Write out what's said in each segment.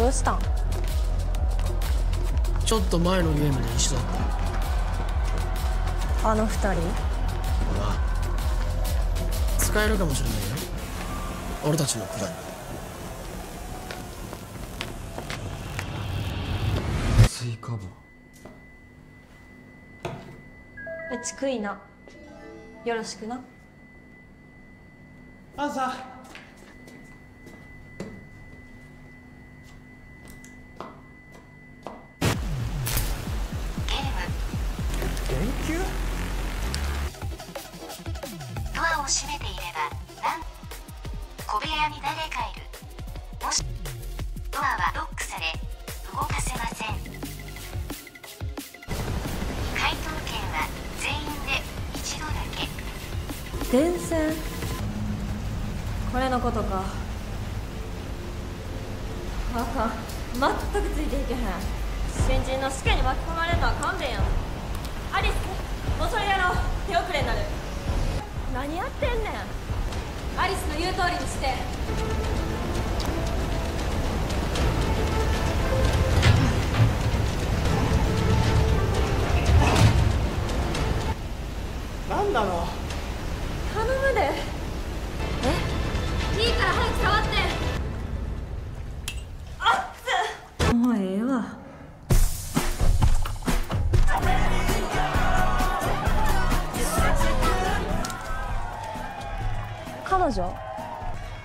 どうしたん？ちょっと前のゲームで一緒だっあの二人？たああ使えるかもしれないよ。俺たちのプラン。に追加棒うち食いな。よろしくな。朝に誰かいる。もしドアはロックされ動かせません。回答権は全員で一度だけ。電線これのことか。あかん全くついていけへん。新人の試験に巻き込まれるのは勘弁やアリスもうそれやろう。手遅れになる。何やってんねん。アリスの言う通りにして。なんなの？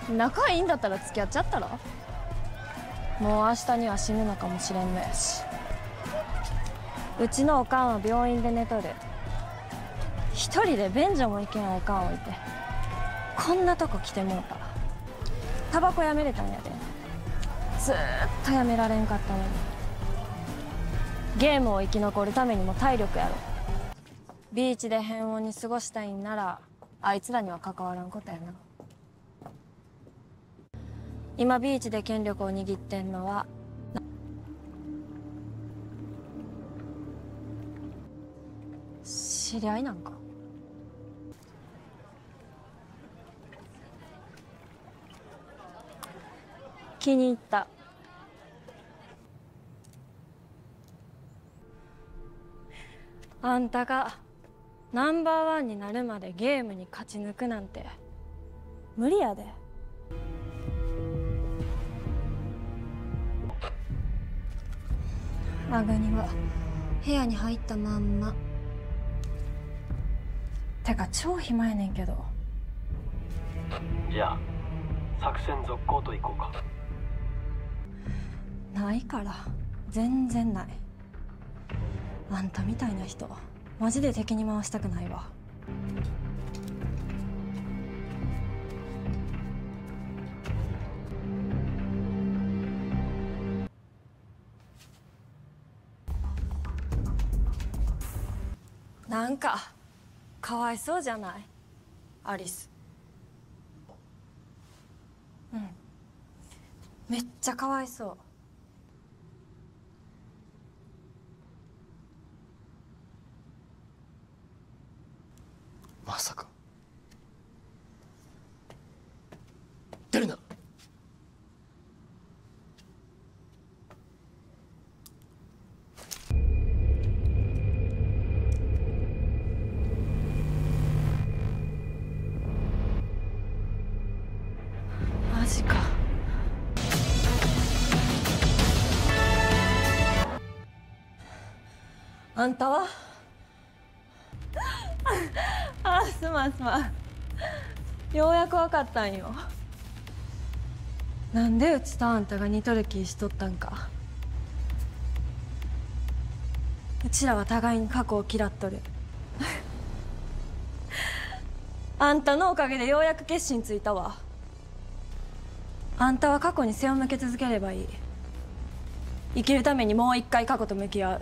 仲いいんだったら付き合っちゃったらもう明日には死ぬのかもしれんのやし。うちのおかんは病院で寝とる。一人で便所も行けんおかん置いてこんなとこ来てもうた。タバコやめれたんやで。ずっとやめられんかったのに。ゲームを生き残るためにも体力やろ。ビーチで平穏に過ごしたいんならあいつらには関わらんことやな。今ビーチで権力を握ってんのは知り合いなんか？気に入った。あんたがナンバーワンになるまでゲームに勝ち抜くなんて無理やで。アガニは部屋に入ったまんま。てか超暇やねんけど。じゃあ作戦続行といこうか。ないから。全然ない。あんたみたいな人マジで敵に回したくないわなんかかわいそうじゃない？アリス。うん。めっちゃかわいそう。まさか。出るな。あんたは？ああすまんすまん。ようやくわかったんよ。なんでうちとあんたが似とる気しとったんか。うちらは互いに過去を嫌っとる。あんたのおかげでようやく決心ついたわ。あんたは過去に背を向け続ければいい。生きるためにもう一回過去と向き合う。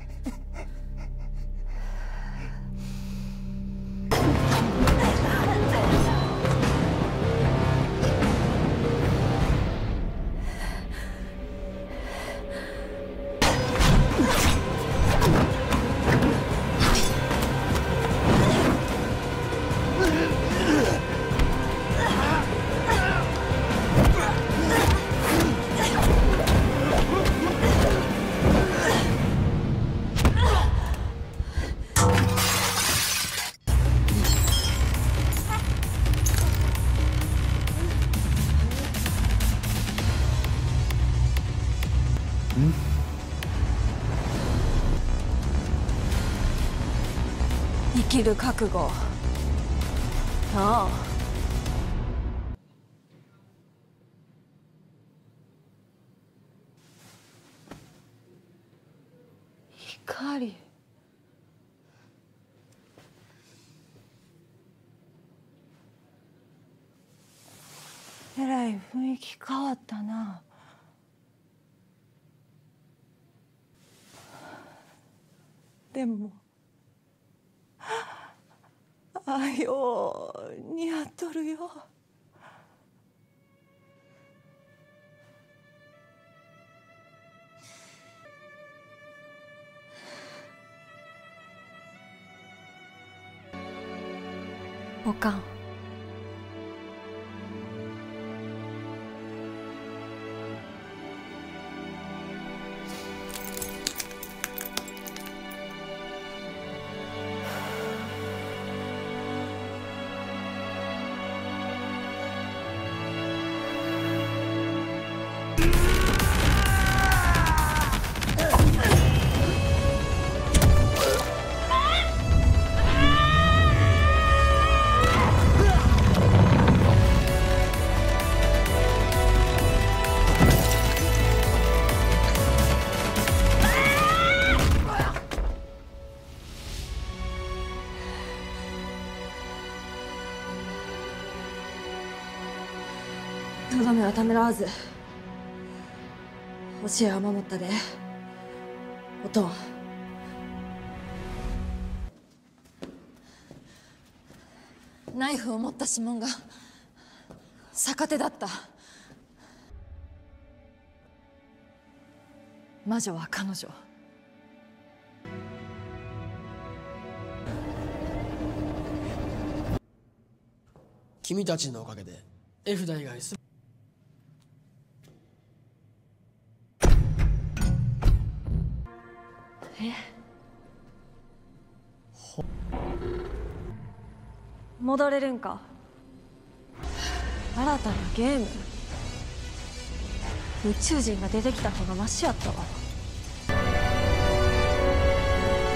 生きる覚悟。ああ光えらい雰囲気変わったな。でもあよう似合っとるよ。おかん。とどめはためらわず教えは守ったでおとん。ナイフを持った指紋が逆手だった。魔女は彼女。君たちのおかげで絵札以外戻れるんか？新たなゲーム。宇宙人が出てきた方がマシやったわ。